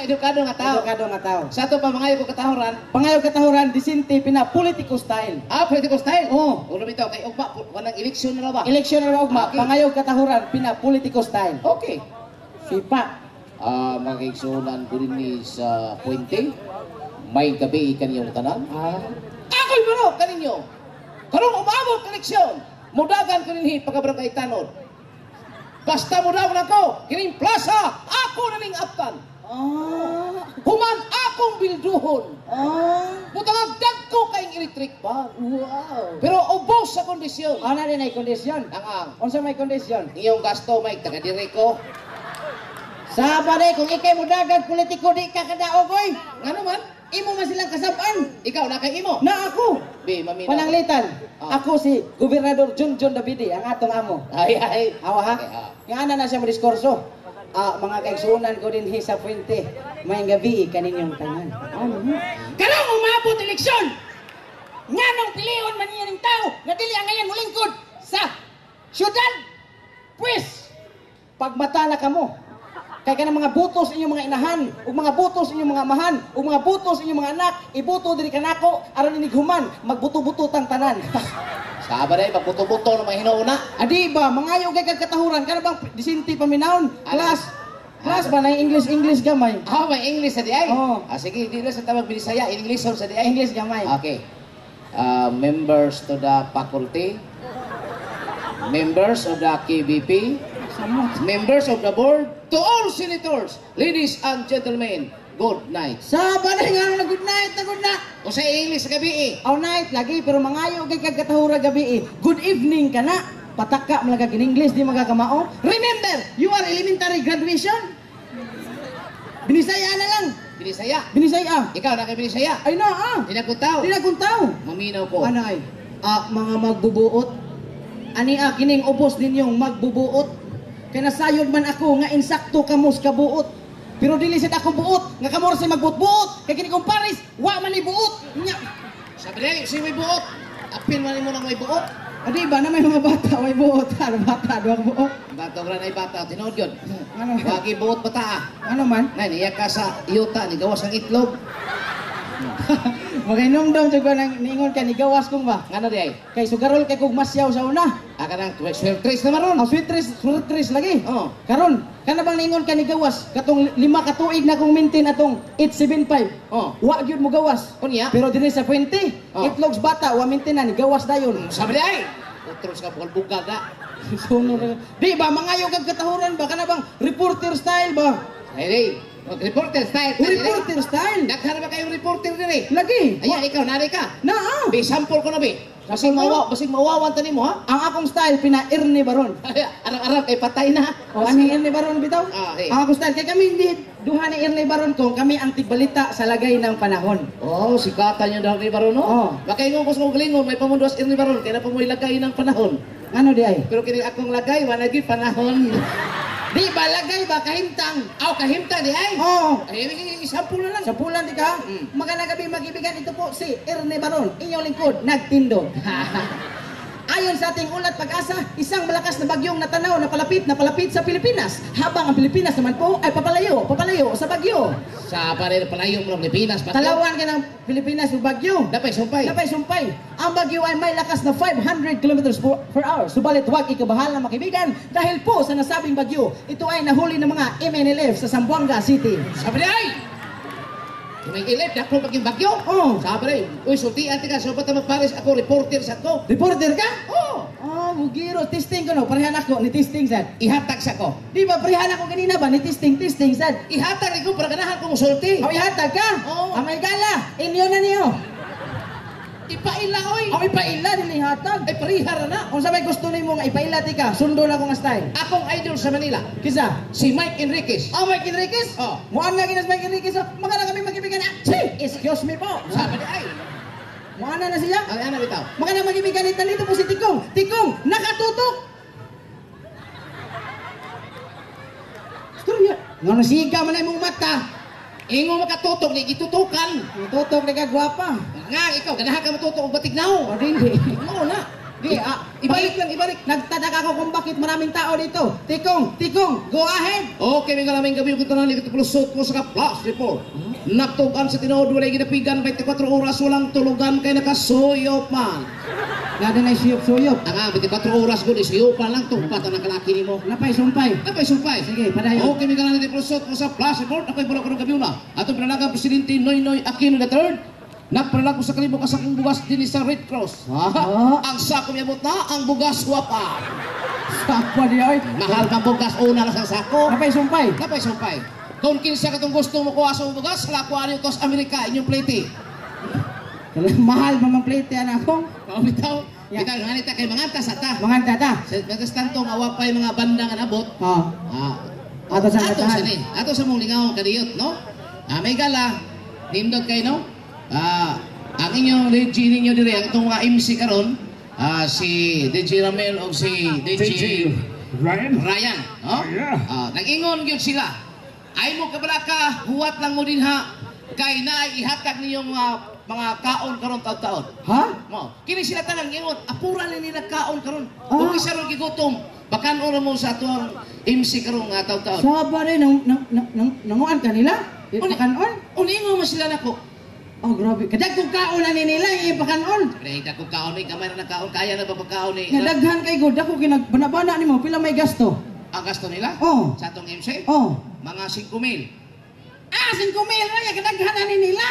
mga edukado nga tao. Edukado nga tao. Sa ato pa mga ko katahuran, Pangayo katahuran disinte pina political style. ah, political style. Oo. Ulo bitaw kay ugma, wanang eleksyon na ba? Eleksyon na ugma, Okay. pangayo katahuran pina political style. Okay. Sipa. Ah, mga kaigsunan ko din ni sa Puente. May gabi kaniyong tanan. Ah, Ako'y baro kaninyo. Karong umabot koleksyon. Mudagan ko ninhi pagkabarangay tanod. Basta mudagan ako, kining plaza, ako na ning aptan. Ah, Human akong bilduhon. ah, Butangag dagko kayong electric ban. wow. Pero ubos sa kondisyon. Ano din ay kondisyon? Ang Unsa may kondisyon? iyong gasto may taga-dire ko. Sa pare kung ikay mo dagat politiko di ka kadaog oy. Nga naman, Imo man silang kasaban. ikaw na kay imo. Na ako. Bi, mamina. Pananglitan. Ah. Ako si Gobernador Junjun Davide, ang atong amo. Ay, ay. Awa ha? Okay, ah. Nga ana na siya mo diskurso. Ah, mga kaigsunan ko din sa puente. May gabi kaninyong tanan. Ano? Karong umabot eleksyon. Nga nung pilion man niya ng tao nga dili ang ngayon mulingkod sa syudad. Pues, pagmata na kamo. Kay kanang mga butos inyong mga inahan, ug mga butos inyong mga amahan, ug mga butos inyong mga anak, ibuto diri kanako aron inig human, magbuto-buto tang tanan. Sa ba day pagbuto-buto na mahinauna? Adi ba, mangayo kay kagkatahuran, kana bang disinti paminahon? Class, class ba na English English gamay? Ah, may English sa di ay? Oo. Ah, sige, di na sa tawag Binisaya, English sa di ay? English gamay. Okay. Uh, members to the faculty, members of the KBP, members of the board, to all senators, ladies and gentlemen, good night. Sa balay nga na good night, na good night. O sa English gabi eh. All night lagi pero mangayo kay kagkatahura gabi eh. Good evening kana. Pataka malaga in English di magakamao. Remember, you are elementary graduation. Binisaya na lang. Binisaya. Binisaya. Ikaw na kay Binisaya. Ay na ah. Di na kuntaw. Di na kuntaw. Maminaw ko. Ano ay? Ah, mga magbubuot. Ani ah, kining ubos ninyong magbubuot. Kaya nasayod man ako nga insakto kamos kabuot. Pero dili sad ako buot, nga kamor sa magbuot-buot. Kay kini kong Paris, wa man ni buot. Nya. Sabi na, si may buot. Apin man mo nang may buot. Adi ba na may mga bata may buot, ano bata duwag buot. Bato gra na bata, tinood yun. Ano? Bagi buot bata. Ano man? Nay, niya ka sa iyota, ni gawas ang itlog. Magainom-dom jud ko nang ningon ka ni gawas kong ba. Nga na di ay. Kay sugarol kay kog masyaw sa una. Aka nang sweltris na maron. Ang sweet tres, sweet tres lagi. Oo. Karon, kana bang ningon ka ni gawas katong lima ka tuig na kong maintain atong 875. Oh. Wa gyud mo gawas. Kunya, Pero dinhi sa puente, Oh. itlogs bata wa maintain na ni gawas dayon. sabi di ay. Utros ka bukal bukal da. Suno na. Di ba mangayo kag katahuran ba kana bang reporter style ba? Ay di, mag-reporter style. O reporter style. Daghan ba kayong reporter din eh? Lagi. Ayan, ikaw, nari ka. Na ah. Be, sample ko na be. Basig mawa, basig mawawan tani mo ha. Ang akong style pina Ernie Baron. Arang-arang kay patay na. O ani Ernie Baron bitaw? Ah, eh. Ang akong style kay kami hindi duha ni Ernie Baron ko, kami ang tigbalita sa lagay ng panahon. Oh, sikatan yung daw ni Baron, no? Baka yung kung sa galingon, may pamundos ni Baron, kaya na pa mo ilagay ng panahon. Ano di ay? Pero kini akong lagay, wala gyud panahon. Di ba lagay ba kahimtang? Aw, kahimta di ay. Oo. Ay, isampu na lang. Sa pulan di ka? Mm. Magandang gabi magibigan ito po si Ernie Baron, inyong lingkod, nagtindo. Ayon sa ating ulat pag-asa, isang malakas na bagyong natanaw na palapit na palapit sa Pilipinas. Habang ang Pilipinas naman po ay papalayo, papalayo sa bagyo. Sa pare palayo mo ng Pilipinas, ba't Talawan ka ng Pilipinas yung bagyo. Dapay sumpay. Napay sumpay. Ang bagyo ay may lakas na 500 kilometers per hour. Subalit huwag ikabahala mga kaibigan dahil po sa nasabing bagyo, ito ay nahuli ng mga MNLF sa Zamboanga City. Sabi ay. May ilip, dako paging bagyo. Oh, Sabi di, uy, sultian tika, so pata magpares ako, reporter sa ko. reporter ka? Oh, Oh, mugiro. Testing ko no. Parehan ako ni testing sad. ihatag sa ko. Di ba parehan ako kanina ba ni testing testing sad? Ihatag ko para ganahan kong sulti. Awi hatag ka? Oo. Amay gala. Inyo na niyo. Ipaila, oy. Awi paila dili hatag. Ay, parihara na. Kung sabay gusto nimo nga ipaila ti ka, sundo na ko nga style. Akong idol sa Manila, Kisa? si Mike Enriquez. Oh, Mike Enriquez? Oh. Muan lagi na si Mike Enriquez. Oh. Maganda kami magibigan na. Si, excuse me po. Sabi di ay. Muan na siya. Ang ano bitaw? Maganda magibigan ni dito po si Tikong. Tikong, nakatutok. Storya. Nga nasiga man ay mong mata. Ingo makatutok, ni gitutukan. Tutok ni ka gwapa. Nga, ikaw, ganahan ka matutok og batignaw. O dili. Oo na. Di, ah, Ibalik lang, ibalik. Nagtadak ako kung bakit maraming tao dito. Tikong, tikong, go ahead. Okay, may kalaming gabi yung kitanan ni Katipulusot ko sa ka-plus report. Naktugan sa tinood, walay ginapigan, 24 oras, walang tulugan, kay nakasuyop man. Nada na suyop-suyop. Nga, 24 oras ko, isuyop pa lang, tungpat ang nakalaki ni mo. Napay, sumpay. Napay, sumpay. Sige, padayon. Okay, may kalaming Katipulusot ko sa plus report, ako'y pula ko ng gabi una. Atong pinanagang Presidente Noynoy Aquino III, Nagpanalag ko sa kalibong kasakong bugas din sa Red Cross. Ha? Ah. Ang sako niya na, ang bugas wapa. Sakwa niya, oy. Mahal pang bugas, una lang sa sako. Napay, sumpay. Napay sumpay. Kung kinsa katong gusto mo kuha sa bugas, lakuha niyo tos Amerika, inyong plate. Mahal mamang plate yan ako. Mao bitaw, Yeah. bitaw hanita kay mga antas ata. Mga tata. Sa batas tanto awa pa yung mga banda nga nabot. Oh. Ah, Ato sa ato sa ni, ato sa mong lingaw kadiyot, no? Ah, may gala. Nindot kay no? Ah, ang inyong DJ ninyo dire, ang itong mga MC karon, ah si DJ Ramel o si DJ Ryan? Ryan, no? Yeah. Ah, nag-ingon gyud sila. Ay mo kabalaka, huwat lang mo din ha. Kay na ihatag ninyong mga mga kaon karon taon-taon. Ha? Mo, kini sila talang ingon, apura na nila kaon karon. Ah. Kung isa ron gigutom, bakan ora mo sa tuang MC karon nga taon-taon. Saba rin, nang, nang, nang, nang, nanguan ka nila? Uni- Ipakanon? Uningo mo sila nako. Oh, grabe. Kadag kong kaon na ni nila, ipakanon. Pre, ka kung kaon ni kamay na kaon kaya na ba pagkaon ni Nadaghan kay God, ako kinagbana-bana ni mo, pila may gasto. ang gasto nila? Oh. Sa atong MC? Oh. Mga 5,000. Ah, 5 mil na, kadaghan na ni nila.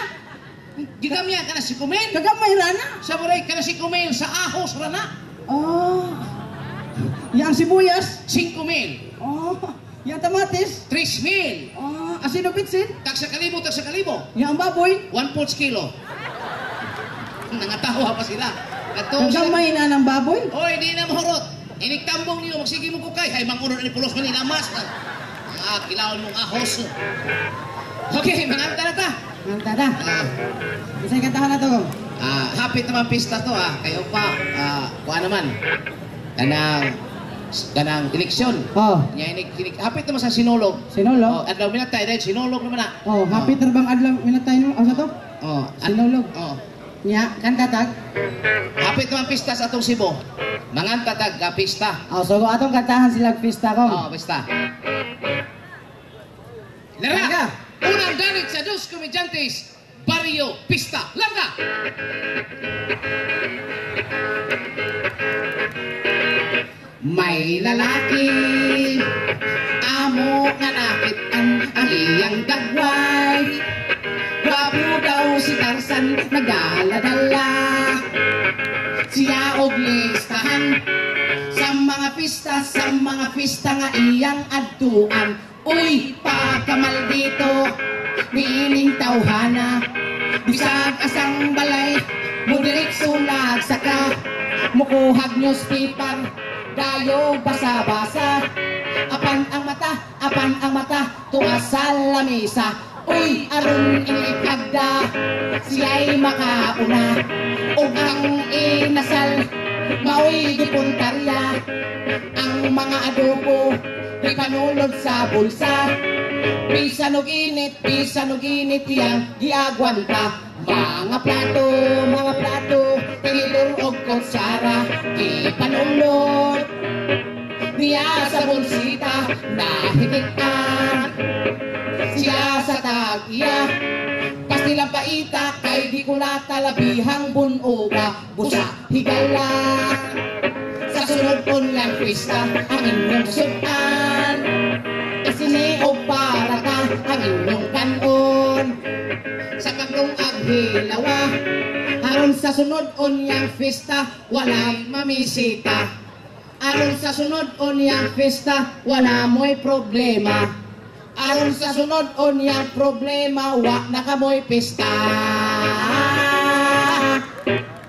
Gigamya ka na 5,000. Kagamay rana. Sa buray ka na 5,000 sa ahos ra na. Oh. Yang sibuyas. 5,000. Oh. Yang tamatis. 3,000. Oh. Asino bitsin. Tag sa kalibo, tag sa kalibo. Yang baboy. 1 punch kilo. Nangatawa pa sila. Katong. Kagamay na ng baboy. Oy, di na mahurot. Inig-tambong niyo, magsige mo ko kay. Hay, mangunod ni Pulos Manila, mas. Ah, kilawin mong ahos. Okay, mananta na ta. Ang tada. Ah, Isa'y kantahan na to. ah, happy naman pista to ah. Kayo pa, ah, kuha naman. Kanang, kanang eleksyon. Oh. Nya inig, inig, happy naman sa sinulog. Oh, Sinulog. adlaw minatay dahil sinulog naman na. Oh, happy terbang adlaw minatay mo. Asa to? Oh, Sinulog. Oh. Nya, kan katag. Happy naman pista sa atong Cebu. Manganta tag ah, pista. Oh, so atong kantahan sila pista ko. Oh, pista. Langga. Lara, unang dalit sa dos komedyantes, Barrio Pista. Langga! May lalaki, amo nga nakit ang ang iyang dagway. Gwapo daw si Tarzan, nagdala-dala. Siya og listahan sa mga pista, sa mga pista nga iyang adtuan. Uy, pagkamal dito, niining tawhana. Bisag asang balay, mudirik sulag saka. Mukuhag newspaper, dayo basa-basa. Apan ang mata, apan ang mata, tunga sa lamesa. Uy, aron inikagda, siya'y makauna. O ang inasal, mao'y gipuntarya. Ang mga adobo, ipanulod sa bulsa. Bisan og init, bisan og init yang giagwanta. Mga plato, mga plato, tinilor og kutsara, ipanulod. Niya sa bulsita, nahigitan. Siya sa tagya, pastilang paita, kay di ko labihang bunuga, busa higala. Sa sunod lang pista, ang inyong sudan. Isiniog para ka, ang inyong kanon. Sa kagong aghilawa, haron sa sunod onyang pista, walay mamisita. Aron sa sunod onyang pista, wala mo'y problema. Aron sa sunod onyang problema, wa na kamoy pista.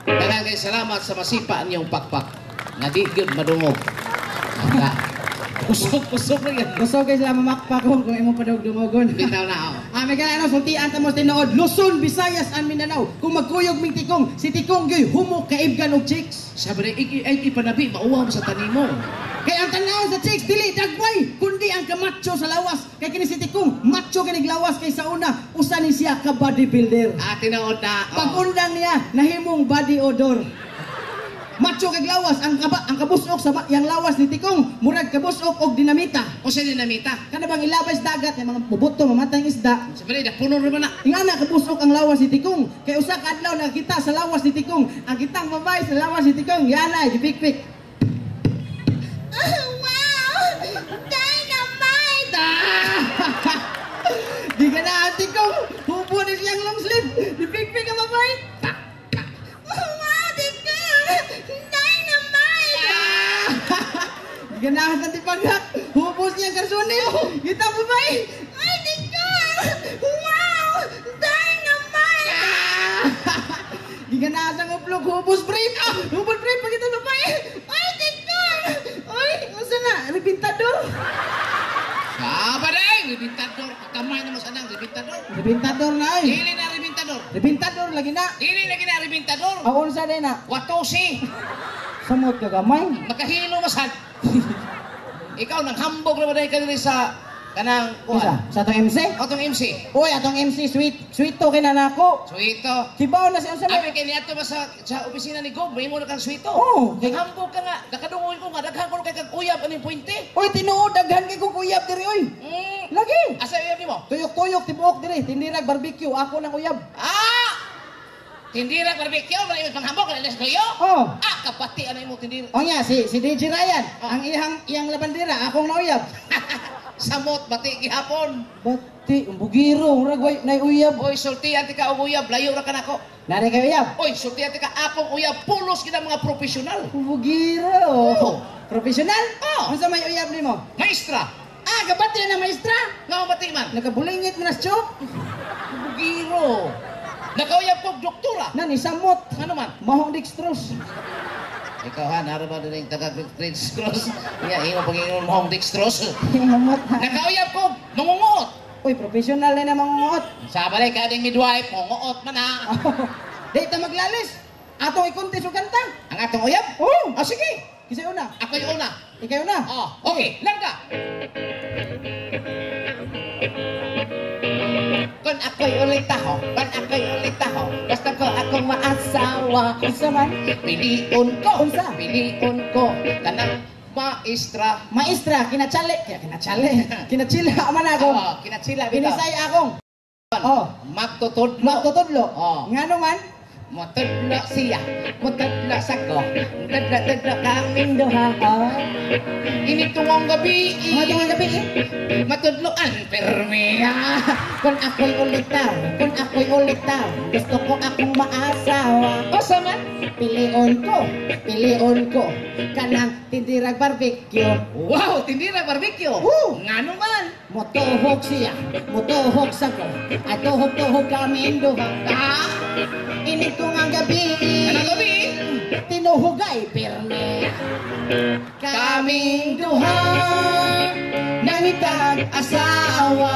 Daghang salamat sa masipa niyong pakpak. Nga di gyud madungog. Nga. Kusog-kusog na yan. Gusto kay sila mamakpak kung kung imo padog dumogon. Bitaw na ako. Ah, may ganang ano, sultian tamo tinuod. Luzon, Visayas, and Mindanao. Kung magkuyog ming tikong, si tikong gyoy humok kaibgan og chicks. Sabi rin, ay ipanabi, mauwaw mo sa tanimo. Kaya ang tanaw sa chicks dili dagway, kundi ang kamacho sa lawas. Kay kini si tikong, macho kinig lawas kay sa una, usa ni siya ka bodybuilder. Ah, tinood na. Pag undang niya, nahimong body odor. Macho kag lawas ang kaba, ang kabusok sa yang lawas ni Tikong murag kabusok og dinamita. O sa dinamita. Kana bang ilabas dagat yung mga bubuto mamatay isda. Sa balay, puno man na. Ingana kabusok ang lawas ni Tikong. Kay usa ka adlaw nakita sa lawas ni Tikong. Ang kitang babae sa lawas ni Tikong, yana gipikpik. wow! Dynamite! Di ka na ang Tikong. Hubo ni siyang long sleeve. Gipikpik ang babae. Di ka na ang tipanggak. Hubo siyang karsunil. Kita ang babae. Ay, Tikong! Wow! Dynamite! Di ka na sa uplog. Hubos brief. Hubos brief. Pagkita ang babae. Ay, Tikong! Ay, asa na? Ripintador. Saba day, ribintador. Kamay naman sa nang ribintador. Ripintador na ay. Dili na ribintador. Ripintador lagi na. Dili lagi na ribintador. Ako sa din na. Watosi. Samot ka gamay. Makahilo masad. Ikaw nang hambog na dahil ka diri sa kanang kuan. sa atong MC. Atong MC. Uy, atong MC sweet, sweet to kinanako. Suito. Kibaw na siya sa Abi kay niadto ba sa sa opisina ni Gob, may mo na kang suito. Oo. Kay hambog ka nga, nakadungoy ko nga daghan ko kay kag uyab aning puinte. Uy, tinuod daghan kay kung uyab diri oy. Mm. Lagi. Asa uyab nimo? Tuyok-tuyok tibuok diri, tindirag barbecue, ako nang uyab. Ah! Tindira barbecue, wala yung panghambog, wala yung. Oh. Ah, kapati ano yung tindira. O nga, si, si DJ Ryan, Oh. ang iyang, iyang labandera, akong nauyab. Samot, bati gihapon. Bati, bugiro, ragway, na uyab. Oy, sultihan ti ka og uyab, layo ra ka nako. Nari kayo uyab. Oy, sultihan ti ka akong uyab, pulos kita mga profesional. Bugiro. Oh. Profesional? Oh. Unsa may uyab nimo? Maestra, Ah, kabati na maestra. nga bati man. Nakabulingit mo na chok. Bugiro. Nakauyab ko og doktora. Nani, samot. Ano man? Mahong dextrose. Ikaw ha, naro ba din taga Prince Cross? Iya, imo pag-ingon mo dextrose. Hamot ha. Nakauyab ko, mangunguot. Uy, professional na namang ngot. Sa balay ka ding midwife, mangunguot man ha. Dahil ta maglalis. Atong ikuntis o kanta. Ang atong uyab? Oo. Oh, sige. Kisay una. Ako yung una. Ikaw na. Oh, okay, langka. Kung ako'y ulit taho, kung ako'y ulit taho, basta ko akong maasawa. Unsa man? Piliun ko, Unsa? piliun ko, kanang maestra. Maestra, kinatsali. Kaya kinatsali. Kinatsila man ako. Oh, kinatsila bitaw. Binisay akong. Oh. Magtutudlo. Magtutudlo. Oh. Ngano man? Mutudlo siya, mutudlo sa ko, mutudlo-tudlo kaming duha. Ini tuwang gabi, Mga tunga gabi matudloan, permiya. Kung ako'y ulitaw, kung ako'y ulitaw, gusto ko akong maasawa. O saman, Pilion ko, pilion ko, kanang tindirag barbecue. wow, tindira barbecue. Woo! Nga naman. Motohog siya, motohog sa ko, at tuhog-tuhog kami duha. Ah, Init ko nga gabi, ano gabi? tinuhugay pirme. Kaming duha, nangitag asawa.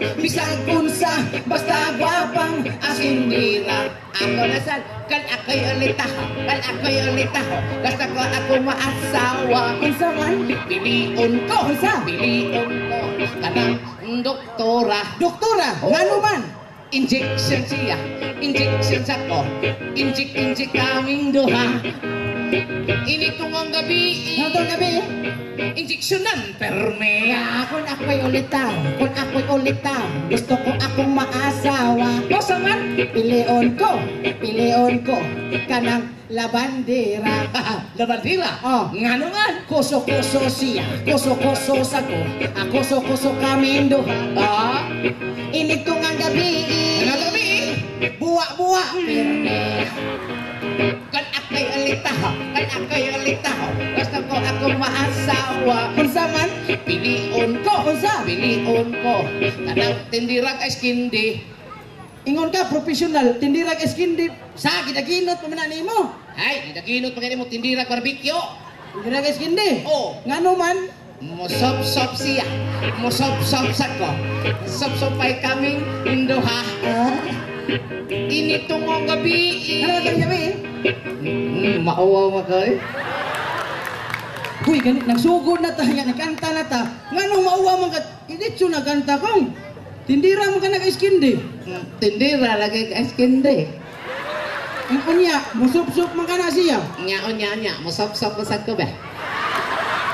Bisag unsa, basta gwapang Asindira. Ako na sal, kan ako'y ulitaho, kan ako'y ulitaho. Basta ko ako maasawa. Unsa man? Piliun ko, Unsa? piliun ko. Kanang doktora. Doktora, ngano man? Injection siya, injection sa ko. Injik, injik kaming duha. Ini tungong gabi, Ngano gabi? injeksyonan perme. Kung ako'y ulitaw, kung ako'y ulitaw, gusto ko akong maasawa. O saman, Pilion ko, pilion ko, kanang labandera. labandira. Oh. Nga naman. Kuso-kuso siya, kuso-kuso sa ko, ah, kuso-kuso kami duha. Ah, Init ko nga gabi, ano gabi? buwa-buwa, pirme. Kan ako'y alitaho, kan ako'y alitaho. Basta ko ako maasawa. Unsa man? Piliun ko, Unsa? piliun ko. Kanang tindirang eskindi. Ingon ka, professional, tindirag eskindi, sa ginaginot pa man nimo. Ay, nagaginot pa kayo mo tindirang barbecue. Tindirag eskindi. Oh. Ngano man? Musop-sop siya. Musop-sop sa ko. Sop-sopay kaming induha. Ah, Ini tungong gabi. ano ka gabi? Mm, Maawa mo ka eh. Uy, ganit, nagsugod na ta, yan, nagkanta na ta. Nga nung mauwa man ka, initso na kanta kong. Tindira mo ka nag-iskindi. Mm, Tindira lagi ka eskindi. Ang anya, musup-sup man ka na siya. Nya o nya nya, masap-sap na sad ko ba?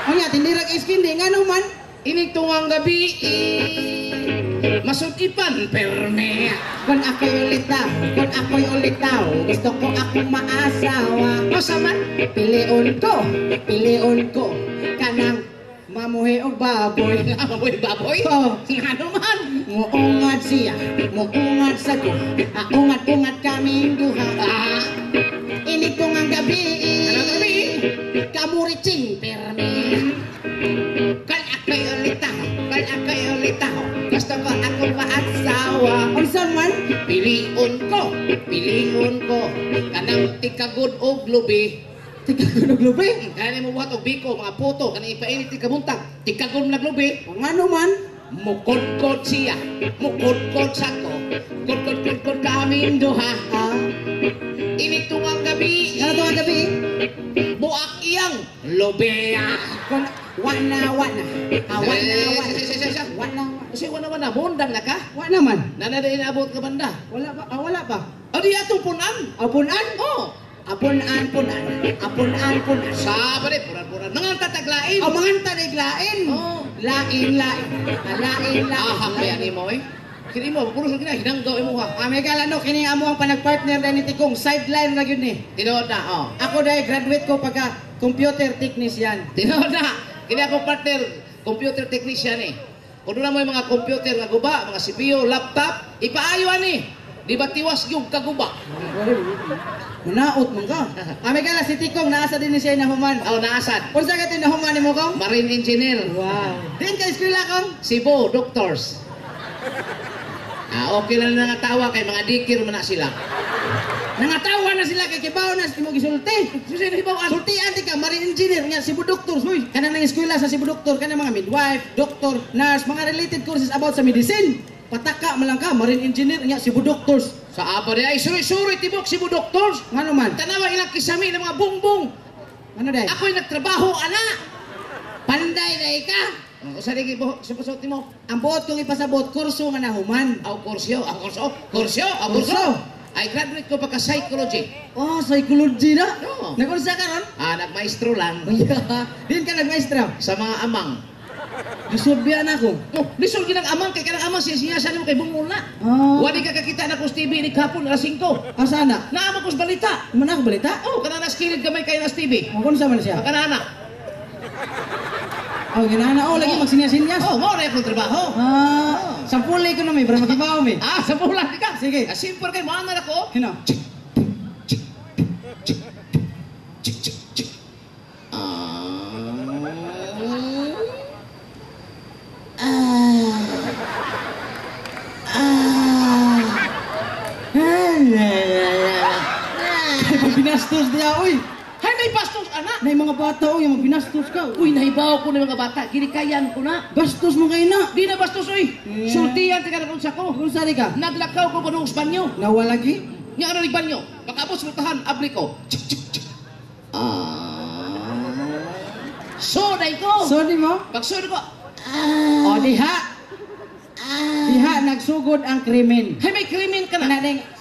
Anya, tindirag iskin di, nga naman. Ini tungang gabi, eh, masukipan perme. Kung ako'y ulitaw, kung ako'y ulitaw, gusto ko akong maasawa. O saman, Piliun ko, piliun ko, kanang mamuhi og baboy. baboy baboy. Oh. Nga naman. Muungat siya, muungat sa ko, aungat-ungat kaming duha. Ah, Ini ko nga gabi, Ano gabi? kamuritsing perme. Kal ako'y ulitaw, kal ako'y ulitaw. Gusto ko akong maasawa. Unsa man? Piliun ko, piliun ko. Kanang tikagod og lubi. Tigagod og lubi. Kaya mo buhat og biko, mga puto, kanang ipainit ti kabuntag. Tikagod na lubi. Nga naman? Mukod-kod siya, mukod-kod sa ko. Kod-kod-kod-kod kaming duha. Ah, tungang gabi, nga to nga gabi? buak iyang lobeya. Kung wana, wana. Ah, wana, wana. Siya, siya, siya. Wana, Kasi wala man na, bundang na ka. wana man. Nanada inabot ka banda. Wala pa, ah, wala pa. O di atong punan. Apunan? Oh, Apunan, punan. Apunan, punan. sa pare, puran-puran. Mga tataglain. Ang mga tanig lain. Oh. Lain, lain. Ah, Lain, lain. Ah, kaya ni mo eh. Kini mo, puro sa kina, hinanggaw mo ha. Ah, may galano, kini amo ang panagpartner na ni Tikong. Sideline na yun eh. Tinood na, oh. Ako dahil graduate ko pagka computer technician. Tinood na. Kini ako partner, computer technician eh. Kung doon na mo yung mga computer nga guba, mga CPU, laptop, ipaayo ani. Di ba tiwas yung kaguba? Munaot man ka. Ah, may gala, si Tikong, naasa din siya na human. Oh, naasad. Kung sa gatin na human ni mo kong? Marine engineer. Wow. Din ka eskwela kong? Cebu, doctors. Ah, okay lang na nga tawa kay mga dikir man na sila. Nangatawa na sila kay kibaw na si mo gisulti. Susi na hibawan. Sultian di ka, marine engineer nga, Cebu Doctors, huy. Kanang nang eskwela sa Cebu Doctor, kanang mga midwife, doctor, nurse, mga related courses about sa medicine. Pataka man lang ka, marine engineer nga, Cebu Doctors. Sa apa di ay suri-suri tibok Cebu doctors. Nga naman? Tanawa ilang kisami ng mga bungbong. Ano day? Ako'y nagtrabaho, ana. Panday na ka. O sa ligi po, sa pasot mo. Ang buot kong ipasabot, kurso nga na human. Aw kursyo, aw kurso, kursyo, aw kurso. Ay graduate ko pagka psychology. Oh, psychology na? Oo. Nakunsa ka ron? Ah, nagmaestro lang Yeah. Din ka nagmaestra. sa mga amang. Nasubyan ako. Oh, lisod ginang amang kay kanang amang siya siya sa mo kay bungol na. Ah. Wali ka kakita na ko sa TV ni kapon alas 5. Asana? Naama ko sa balita. Naman ako balita? Oh, kana nas kilid gamay kayo nas TV. Ang kunsa man siya? Kanana. Oh, ginana. Oh, lagi Oh. magsinyas-sinyas. Oh, mo na akong trabaho. Ah, sampulay ko na may, para magibaw mi. Ah, sa bulan di ka. Sige. Ah, simple kay mo na ako. Hino? Ay, binastos diya, uy. Hay may bastos ana. Nay mga bata, uy, yung binastos ka. Uy, nahibaw ko ng mga bata. Ginikayan ko na. Bastos mo kayo na. Di na bastos uy. Yeah. Sultiyan tika na sa ko. Kung sari ka? Naglakaw ko pa sa banyo. Nawalagi? Nya ano ni banyo? Pagkabot sa tahan, abli ko. Chik, chik, chik. Ah. So, day ko. So, di mo? Pag so, ko. O, diha. Diha, nagsugod ang krimen. Hay may krimen ka na. Kanadeng, ah.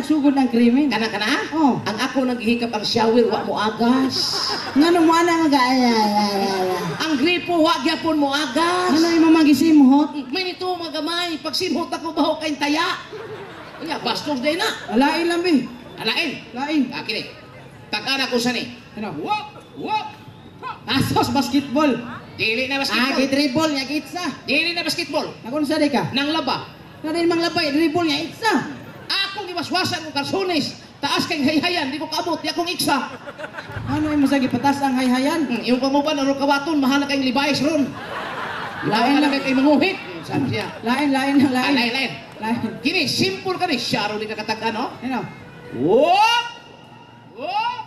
Nagsugod ang krimen. Kana kana? Oh. Ang ako naghihikap ang shower, wa mo agas. Nga nung mo ana nga ay, ay, ay. Ang gripo, wa gyapon mo agas. Ano yung mamagisimhot? May nito mga gamay. Pag sinhot ako baho kayong taya. Kaya bastos day na. Alain lang, be. Alain. Lain. Ah, kini. Pagkana ko sa ni. Ano? Wop! Wop! Asos, basketball. Dili na Ah, basketball. dribble niya, kitsa. Dili na basketball. Nakon sa di ka? Nang laba. Na din mang labay, dribble niya, itsa. Ako giwaswasan ng kalsones. Taas kay hayhayan, di ko kabot, di akong iksa. Ano yung masagi patas ang hayhayan? Hmm, yung pamuban, ano kawaton, mahal na kayong libayas ron. Lain Lain lang. kay manguhit. Sabi siya. Lain, lain, Ah, lain. lain, lain. Lain. Kini, simple ka ni. Siya ron di ka katagan, no? Ano? Wop! Wop!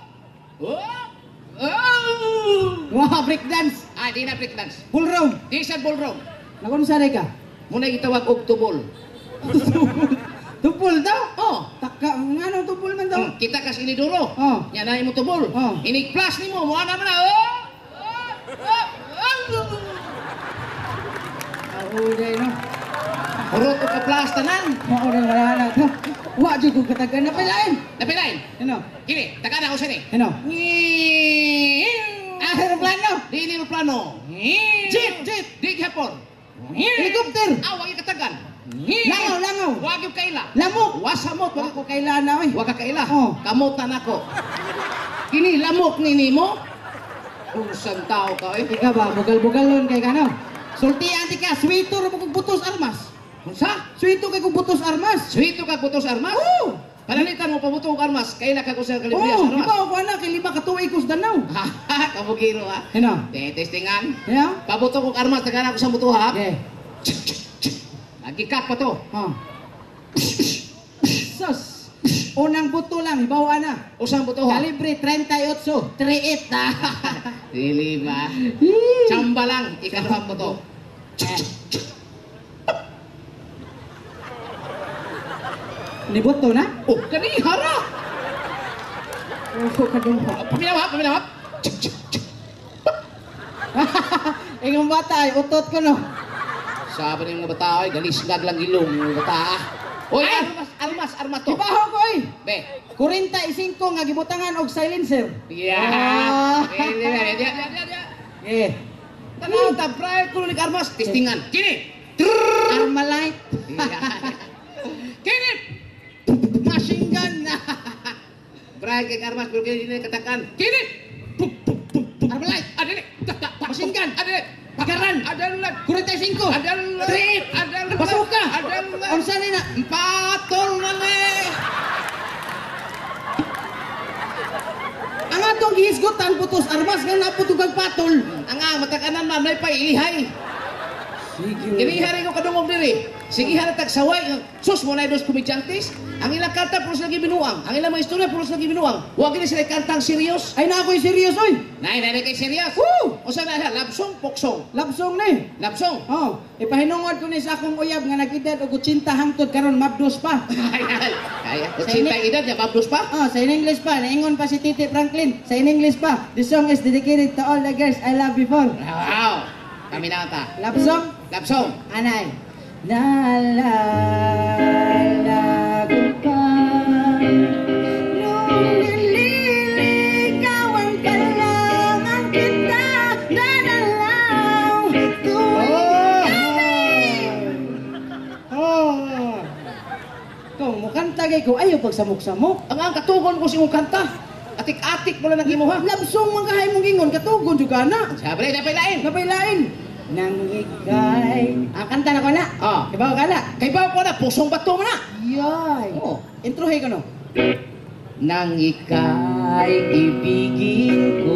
Wop! Oh! Wow, break dance. Ah, di na break dance. Full round. Di sa ballroom. Nakon sa di ka? Muna gitawag og tubol. Tupul daw. Oh, Taka, nga nung tupul man daw. Hmm, kita kas ini duro. Oh. Yan na mo tubol. Oh. Ini plus ni mo, mo na man. Oh! Oh! Oh! Ah, uday no. Urot ko ka plus tanan. Mauday wala na to. Wa jud ko katagan na pilain. Napilain. Ano? Kini, taga na ako sini. Ano? Ngin. Ah, aeroplano. Di ini plano. Jeep, jeep. Di hapon. Helicopter. Ah, wagi katagan. Langaw, langaw. Wagi kaila. Lamok. Wasamot, Wa wagi ko kailan na oy. Wag ka kaila. Oh. Kamutan ako. Kini lamok ni nimo. Usan tao ka eh. Ikaw ba bugal-bugal nun kay kano? Sulti anti ka, swito kung butos armas. Unsa? Swito kay kung butos armas. Suito ka putos armas? Oo. Panalitan mo pabutong armas. Kaila ka ko sa Oo, kalibriya sa armas. ba ako anak kay lima ka tuig ko sa Danau. Haha, kabugiro ha. Ano? Testingan. Ya? Pabuto kong armas, taga ako sa mutuha. Okay. Lagi cut pa to. Oh. Sus. Unang buto lang, hibawa na. Usang butuha. Kalibre 38, 38 na. Dili ba? Chamba lang, ikaduhang buto. Ni buto na? Oh, kani hara. Oo, kadungha. Paminawat, paminawat. Ingong bata ay utot ko no. Sabi ng mga bata, ay galisgag lang ilong mga bata. ah. Oy, Ay! armas, armas, armas to. Ibaho ko oy. Be. 45 nga gibutangan og silencer. Yeah. Ah. Dili, dili, dili, dili, dili. Eh, Tanaw ta, pray ko ni armas, testingan. Kini. Armalite. Kini. Machine gun. Pray kay armas pero kini ni katakan. Kini. Armalite. Adili. Machine gun. Adili. Pagaran. Adalan. 45. Adalan. Trip. Adalan. Basuka. Adalan. Unsa ni na? Patol na ni. Ang atong gihisgotan putos armas nga naputugang patol. Ang nga matakanan man may pailihay. Sige. Ginihari ko kadungog diri. Sige halatag saway. Sus mo na dos komedyantes. Ang ilang kanta pulos lagi binuang. Ang ilang mga istorya pulos lagi binuang. Huwag gini sila kantang serious. Ay na ako'y serious oy. Nay, nay, kay serious. Woo! O sa na siya, love song, folk song. Love song ni. Love song. Oh, ipahinungod ko ni sa akong uyab nga nagedad og 80 hangtod karon mabdos pa. Ay, ay, ay. Sa Kutsinta ini- edad, ya, bablos pa. Oh, sa in English pa, naingon pa si Titi Franklin. Sa in English pa, the song is dedicated to all the girls I love before. Wow. Kami na ta. Love song? Love song. Anay. Naalala ko pa Nung nililigawan ka lamang kita Nanalaw tuwing kami Oh! Kung mukanta kay ko, ayaw pagsamok-samok. Ang ang katugon ko si mong kanta. Atik-atik lang ng imo ha. Love song mga kahay mong gingon, katugon juga na. Sabi na, dapat lain. Napay lain. Nang ikay... Ah, kanta na ko na. Ah. Ibaw ka na. Kay ba ko na, pusong bato mo na. Yay! Oo. Introhay ko no. Nang ika'y ibigin ko.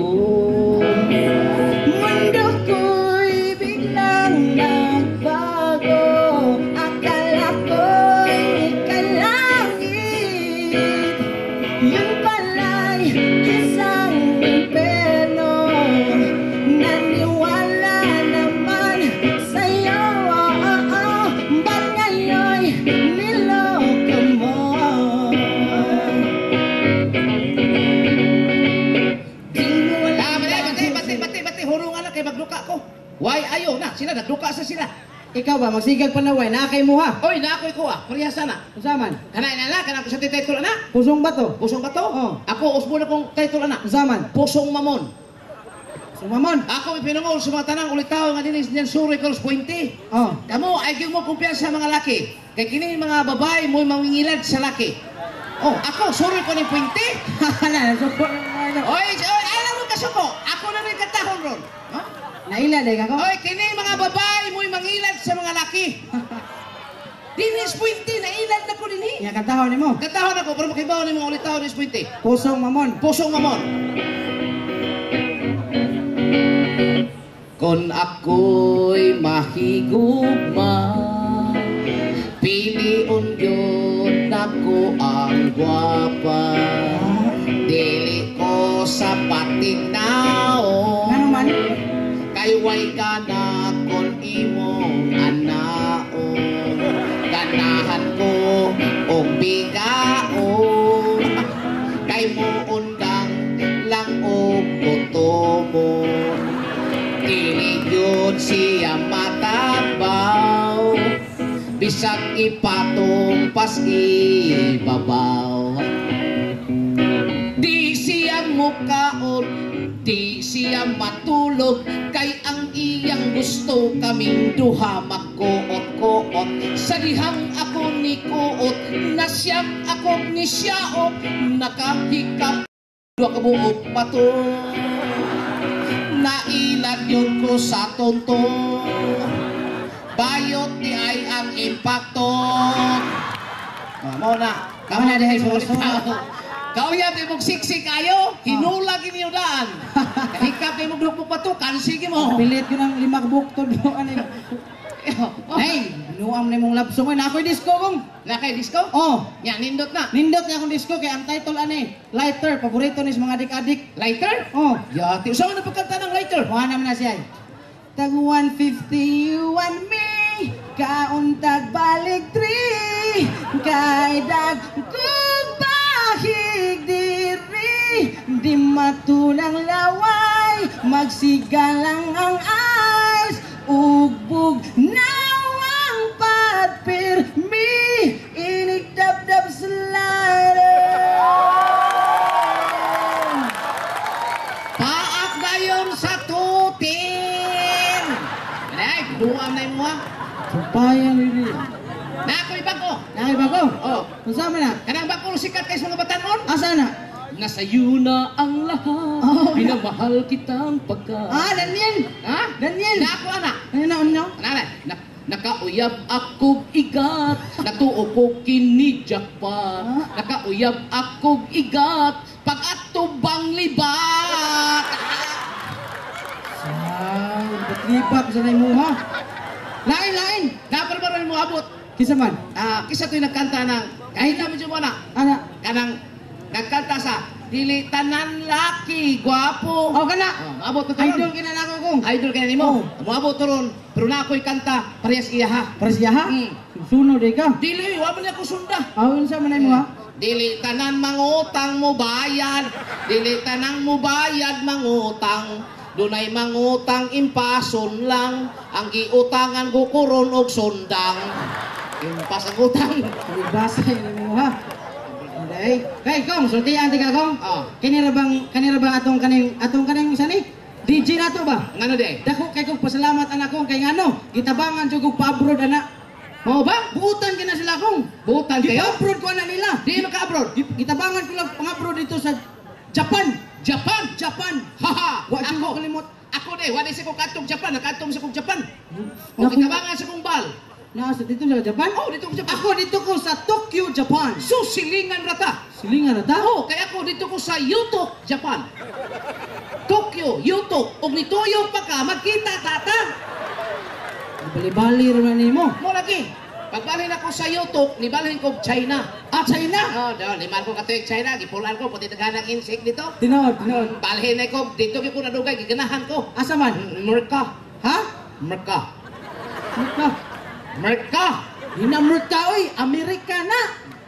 Sila nagduka sa sila. Ikaw ba, magsigag panaway, nakay mo ha? Oy, na ako'y kuha, parehas na. Usaman, Kanay na na, kanang ko sa title na. pusong ba to? Pusong ba to? Oo. Ako, usbo na kong title na. Usaman, Pusong mamon. sumamon. Ako ipinungol sa mga tanang ulitaw nga dinis niyan suri Carlos Puente. Oh, Kamo ay gyud mo kumpiyansa sa mga laki. Kay kini mga babae mo mangingilad sa laki. Oh, ako suri ko ni Puente. na, support na. Oy, oy, ay lang mo kasuko. Ako na rin katahon ron. Ha? Naila, day ako. Oy, kini mga babae mo mangilad sa mga laki. Dinis Puente na ilad na ko dinhi. Nga katahon ni mo. Katahon ako pero makibaw ni mga ulitaw ni Puente. Pusong mamon. Pusong mamon. Kung ako'y mahigugma Piliun yun ako ang gwapa Dili ko sa patinao Ano man? Kay way ka na kon imong anaon. Ganahan ko o bigaon. Kay mo undang lang o gutomon Dili yun siya matabaw. Bisag ipatong pas ibabaw. Di siya mukaon, di siya matulog, gusto kaming duha magkuot-kuot. Sa dihang ako ni kuot, na siyang ako ni siyaot, nakahikap Dua kabuok pato Nailad yun ko sa tonto Bayot di ay ang impacto. Ah, Mo na Kamo na dihay sa Kamo gusto. Kau yan di mong siksik kayo Hinulag inyo daan Hikap di mong lupok pato Kansigi mo Pilit ko ng lima kabukto do ano. Hey, nuam na mong love song na ako'y disco kong. Nakay disco? Oh, Yan, nindot na nindot na akong disco kay ang title ani, Lighter, paborito ni sa mga adik-adik. Lighter? Oh, Yati, usawa na pagkanta ng lighter Kuha naman na siya. Tag 150 you and me, kauntag balik 3, kay dag matunang laway, magsigalang ang eyes, ugbog nawang patpirmi, inigdabdab sa ladder. Paak dayon sa tutin. Ay, duam na mo. Sumpayan ini. Na ako ibako. Nakay ba ko? Oh, Masama na. kanang bako sikat kay sa mga batanon. Asa na? Nasa iyo na ang lahat. Oh, Minamahal kitang pagka. Ah, Daniel! Ha? Daniel! Na ako ana. Ano na, ano? Nana, na, nakauyab ako igat. Natuo ko kini jackpot. Ah. Nakauyab ako igat. Pag atubang libak. Ay, ba't sa na mo ha? Lain, lain! Dapat ba rin mo abot? Kisa man? Ah, kisa to'y nagkanta ng kahit namin siya mo na. Ana? kanang nagkanta sa dili tanan laki gwapo Oh, kana! oh, maabot ko Idol karon kinanako kong. idol kay nimo maabot to ron pero na ako'y kanta parehas iya ha Para siya ha? Mm. Sunod eh ka. dili wa man ako sunda Awin sa manay mo ha? dili tanan mangutang mo bayad dili tanang mo bayad mangutang dunay mangutang impason lang ang giutangan ko kuron og sundang impas ang utang Basa yun mo ha? Day. Kay kong, sultian tika kong. oh Kanira bang, kanira bang atong kaning, atong kaning isa ni? DJ na to ba? ngano de Dako kay kong pasalamat anak kong kay ngano, gitabangan jud kog pa-abroad ana. mo ba Buutan kina sila kong. butan kayo Di-abroad ko na nila. di mo ka abroad Gi- Gitabangan ko lang pang-abroad dito sa Japan. Japan Japan. Haha! Wa jud ko Ako, kalimot. ako de, wala sa kong katong Japan, nakatong sa kong Japan. O Naku- kitabangan sa kong bal. Nasa dito sa Japan? Oh, dito ko Japan. Ako dito ko sa Tokyo, Japan. So, silingan rata. Silingan na ta? Oh, kaya ako dito ko sa Yutok, Japan. Tokyo, Yutok. Og nituyo pa ka, magkita tata. Bali-bali rin na nimo. Mo lagi. Pagbalhin ako sa Yutok, nibalhin ko China. Ah, China. Oh, do, liman ko katuig China, gipulan ko, pati naghanang insect dito. Tinood, tinood. Balhin ko, dito ko na dugay, giganahan ko. Asa man? Merka. Ha? Merka. Merka. Merka. Hinamurka, oy. Amerika na.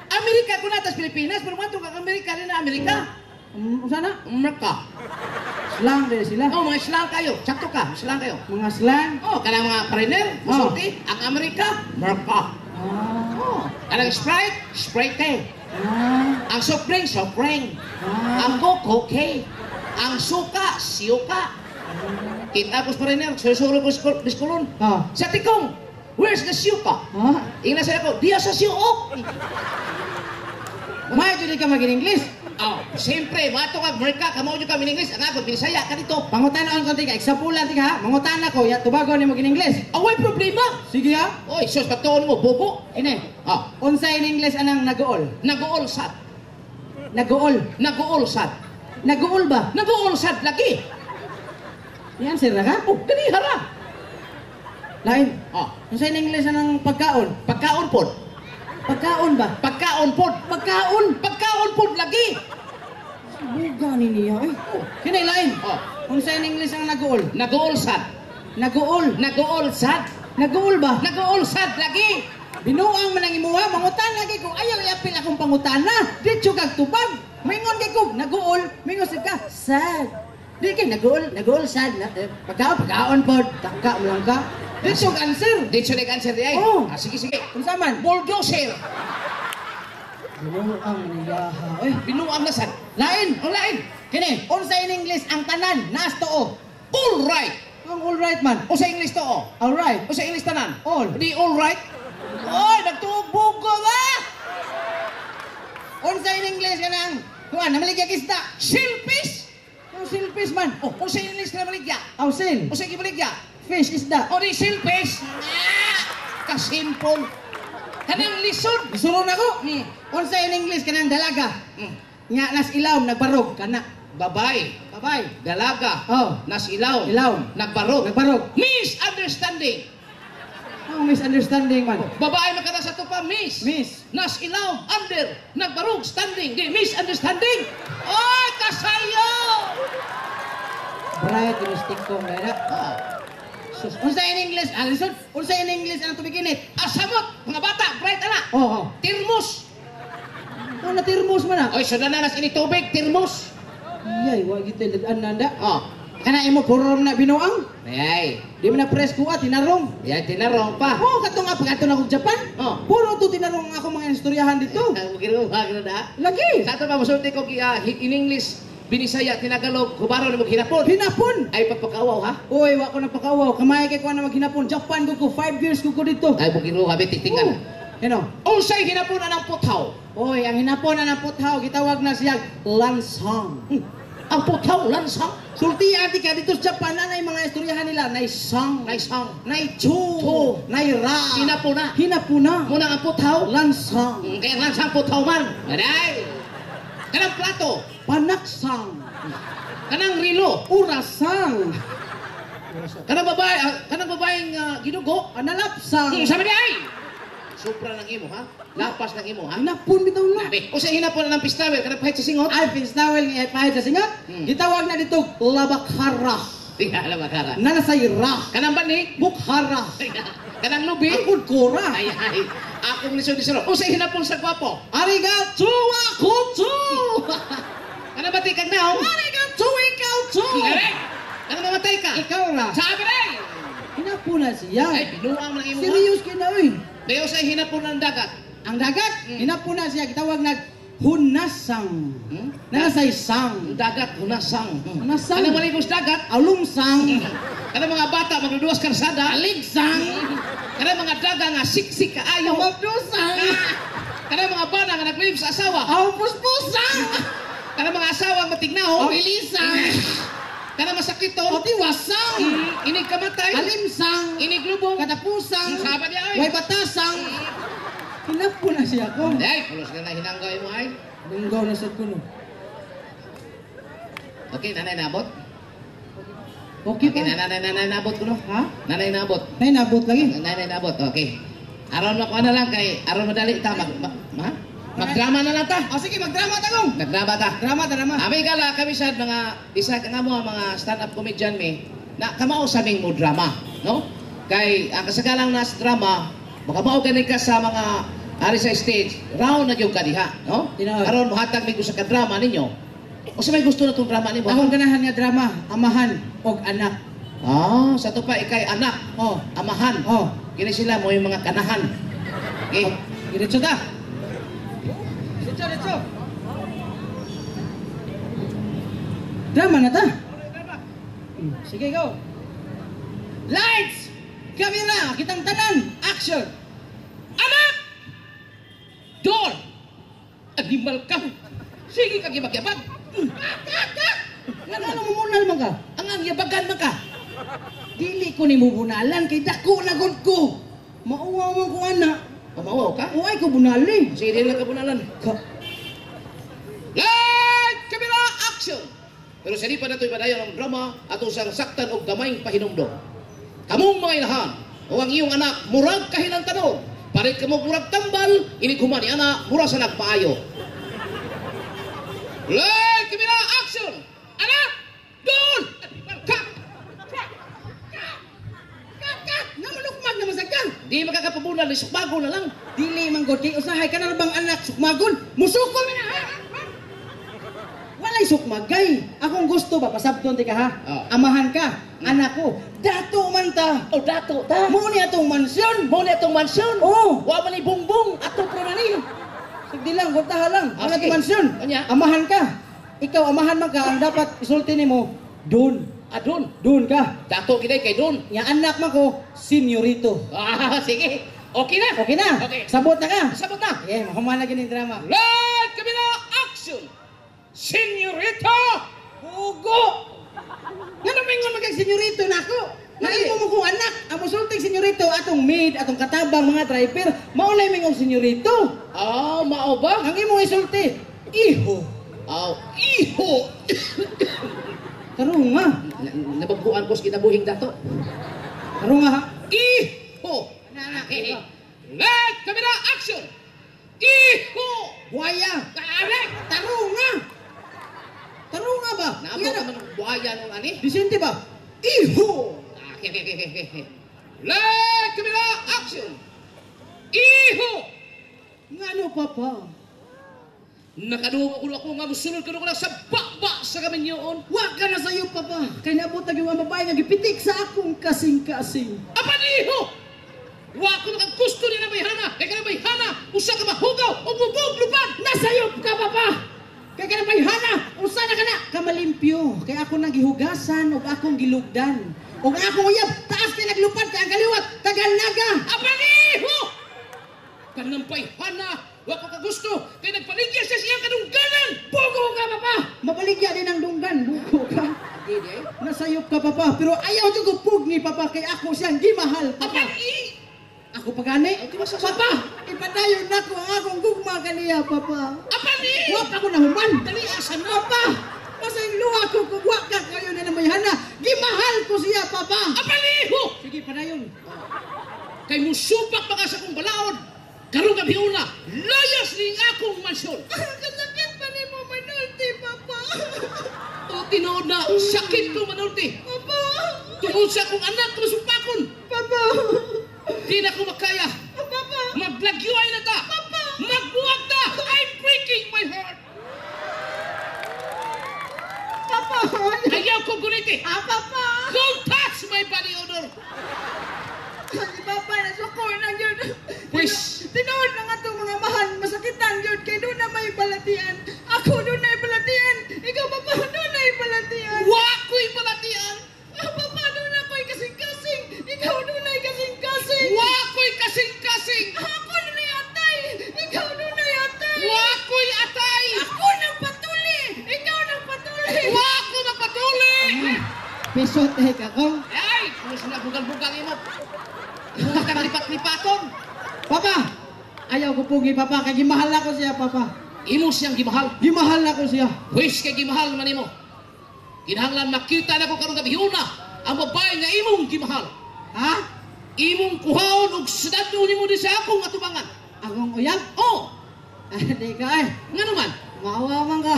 Amerika ko na, tas Pilipinas, pero man kang Amerika rin na Amerika. Um, sana? Merka. Slang din sila. Oh, mga slang kayo. Sakto ka, slang kayo. Mga slang. Oh, kanang mga Oh. musulti, ang Amerika, Merka. Ah. Oh, kanang Sprite, Sprite. Ah. Ang soft drink, soft drink. Ah. Ang Coke, Coke. Ang suka, siuka. Kita ko sa foreigner, susuro ko sa diskulon. Ah. Sa tikong, where's the siuka? Ah. Ingna sila ko, diya sa siuk. May jud ka magin English. Oh, siyempre, mato ka, Merka, kamo nyo kami ng English. Ang ako, binisaya ka dito. Pangutan-on ko tika, eksampulan tika ha. Mangutan ako, ya tubago ni magin English. Away problema. Sige ha. Oy, sus, patuon mo, bobo. Ine. Ah, Unsay in English anang nagool? nag-uulsad. Nagool. Nag-uulsad. Nagool ba? Nag-uulsad lagi. Yan sir na ka? Oh, dali hara. Lain. Ah, Unsay in English anang pagkaon? pagkaon pod. Pagkaon ba? Pagkaon pod. Pagkaon. Pagkaon pod lagi. Buga ni niya eh. Kinay lain. Oh, Unsay in English ang nagool? nag-uulsad. Nagool. Nag-uulsad. Nagool ba? Nag-uulsad lagi. Binuang man ang imuha, mangutan lagi ko. Ayaw iapil akong pangutana. Dito kag tubag. Mingon kay ko, nagool. Mingon sad ka, sad. Di kay nagool, nagool sad. Eh, pagkaon, pagkaon pod. Tangka mo lang ka. Dito ang answer. Dito na answer di ay. Oh. Ah, sige, sige. Unsa man? Bulldozer. Binuang niyaha. Eh, Binuang na sad. lain. Ang lain. Kini, unsa in English ang tanan? Naas too. All right. Ang all right man. O sa English to, oh. All right. O sa English tanan. All. Di all right. Oy, nagtugbog ko ba? Unsa in English kanang? Kuan, namaligya kisda. Silpis. Ang silfish man. Oh, o sa English na baligya. Aw sil. O sa gibaligya. Fish isda. O di silpis. Ah, kasimpol. Kanang lisod. Gusto na ko. Hmm. Unsa in English kanang dalaga? Hmm. Nga nas ilaw nagbarog kana. Babae. Babay. Dalaga. Oh. Nas ilaw. Ilaw. Nagbarog. Nagbarog. Misunderstanding. Ang misunderstanding man. Babae magkana sa tupa, miss. Miss. Nas ilaw, under, nagbarog, standing, di misunderstanding. Oy, kasayo! Bright yung stick ko nga Ah, Sus. Unsa in English? Ah, listen. Unsa in English ang tubiginit? asamot, mga bata, bright ala. Oh, oh. Tirmos. Oh, natirmos man ah. Oy, sa nanas ini tubig, tirmos. Yay, wa gito dadaan nanda. Oh, Kana imo purom na binuang. ayay. Di mo na press ko at tinarong. Yan, tinarong pa. Oh, kato nga pagkato na kong Japan. Oh. Puro to tinarong ako mga istoryahan dito. Ang ginuha, ginuha. Lagi. Sa ito pa, masulti ko kaya in English, binisaya, tinagalog, kubaro na maghinapon. Hinapon. Ay, pagpakawaw, ha? Oy, wa ko nagpakawaw. Kamay kay ko na maghinapon. Japan ko ko 5 years ko ko dito. Ay, mo ginuha, bititingan. Ano? Unsay hinapon ang puthaw. Oy, ang hinapon na ng puthaw, gitawag na siya lansang. Hmm. Ang puthaw, lansang. Sulti ati ka dito sa Japan na mga istoryahan nila, nay sang, nay Naisang. nay chu, nay ra. Hinapuna. Hinapuna. Muna ang puthaw. Lansang. Mm, Kaya lansang puthaw man. Aday. Kanang plato. Panaksang. Kanang rilo. Urasang. Kanang babae, ah, kanang babaeng uh, ginugo. Analapsang. Mm, sabi niya ay. Supra ng imo, ha? Lapas ng imo, ha? Hinapon bitaw na. Sabi, o sa hinapon na ng pistawel, kanang pahit sa singot. Ay, pinstawel nga pahit sa singat. Hmm. Gitawag na dito labakhara. Tiga, alam makara. Nanasay ra. Kanang banig. Bukhara. Kanang lubi. Akod kora. Ay, ay. Akong lisod ni Siro. O sa hinapon sa gwapo. Arigato akutsu. Kanang batik kang naong. Arigato ikaw tu. Tingare! Kanang mamatay ka. Ikaw ra. Sabi rin! Hinapon na siya. Ay, binuang ng imo. ha? Serious kina oy. Dayo sa hinapon ng dagat. Ang dagat, hinapon na siya. Gitawag na hunasang. Hmm? Nanasay Ang sang. dagat, hunasang. Hunasang. Kanang maligos dagat. Alungsang. Kanang mga bata, magduduwas karsada. Aligsang. Kanang mga daga nga siksik kaayo. Magdusang. Kanang mga bana nga naglilip sa asawa. Ang puspusang. Kanang mga asawa nga matignaw. Ang ilisang. Kanang masakit to. O tiwasang. Mm, Inig kamatay. Kalimsang. Inig lubong. Katapusang. Niya, ay. Way batasang. Hinapon na siya ko. Ay, pulos ka na hinanggay mo ay. Linggaw na sa kuno. Okay, nanay nabot. Okay Okay, pa? nanay, nanay nabot ko no. Ha? Nanay nabot. Nay, nabot lagi. Nanay nabot, okay. Aron na ko na lang kay aron madali ta mag, ma, ma? Magdrama na lang ta. O sige, magdrama tagong. Nagdrama ta. Drama, drama. Ami kala kami sad mga isa ka nga mo mga stand-up comedian mi na kamao sa ming mo drama, no? Kay ang kasagalang nas drama, baka mao gani ka sa mga ari sa stage, round na gyud ka diha, no? Tinood. Aron mohatag mi ko sa drama ninyo. O sa may gusto na tong drama nimo? Akong ganahan nga drama, amahan og anak. Ah, sa to pa ikay anak, Oh, amahan. oh. Kini sila mo yung mga kanahan. Okay. Diretso ta. Diretso, diretso. Drama na ta. Sige, go. Lights! Camera! Kitang tanan! Action! Anak! Door! Animal ka! Sige ka gibagyabag! Nga ano mo munal man ka? Ang ang yabagan man ka! Dili ko ni mo bunalan kay dako na gud ko. Mauwa man ko ana. Pamawaw ka? Uy ko bunali. Sige din lang kabunalan. Ka. Light! Camera! Action! Pero sa di pa nato'y padayon ang drama at usang saktan og gamayng pahinumdom. Kamong mga inahan o ang iyong anak murag kahinang tanon. Parit kamo murag tambal, inig humani anak, mura sa nagpaayo. Light! Camera! Action! Anak! Doon! Cut! Nga manukmag na masagdan. Di makakapabunan, bago na lang. Dili man gud kay usahay ka na bang anak sukmagon. Musukol man na. ha? Wala Walay sukmagay. Akong gusto ba pasabton ti ka ha? Oh. Amahan ka, anak ko. Dato man ta. O dato ta. Mo ni atong mansyon. Mo na itong mansyon. Oo. Wa man ni bungbong ato pro na ni. Sigdi lang, gutaha lang. Ah, sige. ti mansyon? Kanya? Amahan ka. Ikaw amahan man ka ang dapat isulti nimo. Doon. Adun. Doon ka. Dato kiday kay Don. Nya anak man ko, senyorito. Ah, sige. Okay na. Okay na? Okay. Sabot na ka? Sabot na. Eh, humana gini drama. Let kami na action. Senyorita. Hugo! Nga naman nga magkag senyorito na ako. Naimo mo kong anak. Ang musulting senyorito, atong maid, atong katabang mga driver, maulay mingong senyorito. Ah, mao ba? Ang imong isulti, iho. Aw, iho. Karong nga. Na- Nabaguan ko sa kinabuhing dato. Karong nga ha. Iho. Anak, Okay. iho. Let kami na action. Iho. Buhaya. Kare. Tarong nga. Tarong nga ba? Naabo Yan ka na. Man ng buhaya nung ani. Disente ba? Iho. Kami na action. Iho. Nga ano, papa? Nakaduwa ko ako nga musunod ko na sa baba sa kami niyoon. Wa ka na sa'yo, papa. Kay nabot na yung babae nga gipitik sa akong kasing-kasing. Apaniho! Wa ko nakagusto ni na may hana. Kaya ka na may hana. Usa ka mahugaw o bubog lupan. Nasayop ka, papa! Kay ka na ba'y hana? Usa na ka na! Kamalimpyo. Kay ako nang gihugasan o akong gilugdan. O akong uyab, taas kay naglupad kay ang kaliwat, taganaga! Apaniho! Kanang pay hana. Wa ko kagusto. Kaya nagpaligya siya siyang kadungganan. Bugo ka, papa! Mabaligya din ang dunggan. Bugo ka. Nasayop ka, papa. Pero ayaw siya gupog ni papa kay ako siyang gimahal, papa. Apani! Ako pagani? Papa, ipadayon na ko ang akong gugma kaniya, papa. Apani! Wa pa ko nahuman. Dali asan mo? Papa, masayang luha ko kung wa ka kayo na naman hana. Gimahal ko siya, papa. Apaniho! Sige, padayon. Kay musupak pa ka sa kong balaod. Karong gabi una, layas ning akong mansyon. Kasakit pa ni mo manulti, Papa. O tinood na, sakit ko manulti. Papa. Tungod sa akong anak na supakon. Papa. Di na ko makaya. Papa. Maglagyuay na ta. Papa. Magbuwag ta. I'm breaking my heart. Papa. Ayaw ko guniti. Ah, Papa. Don't pugi, papa. Kay gimahal ako siya, papa. Imo siyang gimahal. Gimahal ako siya. Wish kay gimahal man imo. Kinahanglan makita na ko karong gabi una ang babae nga imong gimahal. Ha? Imong kuhaon og sedado nimo di sa akong atubangan. Akong uyab? Oh, Hindi ka eh. nga naman. Maawa man ka.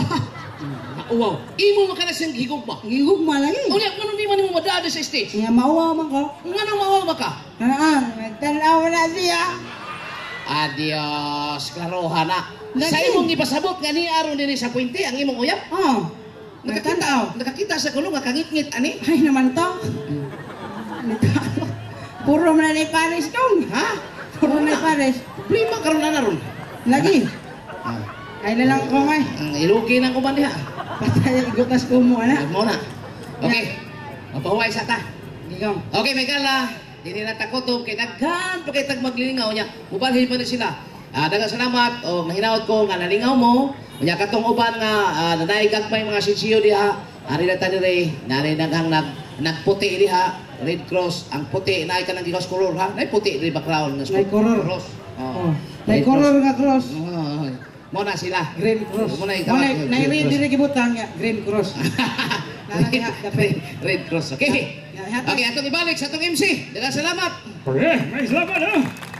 Nauwaw. Imo man kana siyang gigugma. Gigugma lagi. Unya, ngano di man nimo madada sa stage? Nga maawa man ka. Ngano mawaw ba ka? Haan, nagtanaw na siya. Adios, klaroha na. Sa imong ipasabot nga ni aron dinhi sa puente ang imong uyab. Oh. Nakakita, nakakita sa kulong nga kangit-ngit ani. Ay naman to. Puro man na ni Paris dong. Ha? Puro na Paris. Problema karon na naron. Lagi. Ah, Ay na lang ko ngay. ang ilugi ng uban diha. Patay igutas ko mo. Ay mo na. Okay. Mapahuway sa ta. Ikaw. Okay, may kala. Dili na takoto kay daghan pa kay tag maglilingaw niya. Mubalhin pa ni sila. Ah, daghang salamat o mahinaot ko nga nalingaw mo. Unya katong uban nga uh, nanay gagmay mga sinsiyo diha. Ari na tani re, nari naghang nag nagputi diha. Red Cross, ang puti na ka nang gikas color ha. Nay puti ri background nga Nay color. Cross. Oh. Oh. May color nga cross. Oh, mo na sila. Green cross. Mo na Mo ikaw. na na-read dire gibutan nga green cross. Red, Red, Red Cross. Okay. Ya. Okay, atong ibalik sa atong MC. Daghang salamat. Eh, may salamat ha.